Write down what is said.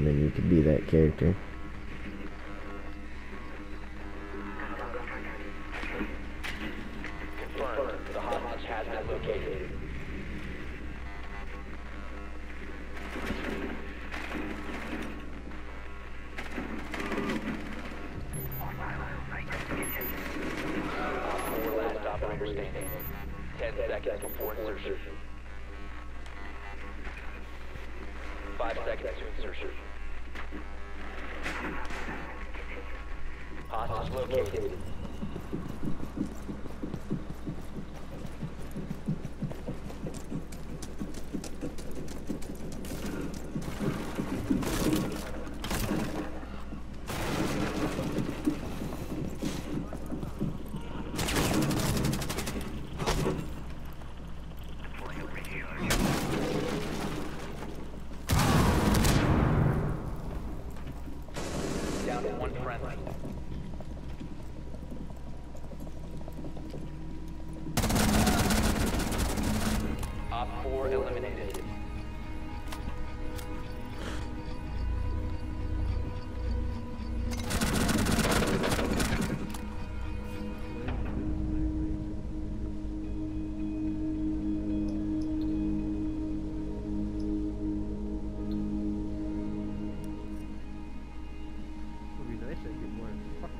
And then you could be that character. Five seconds to insertion. Hostage located. Down to one friendly. or eliminated. Good morning.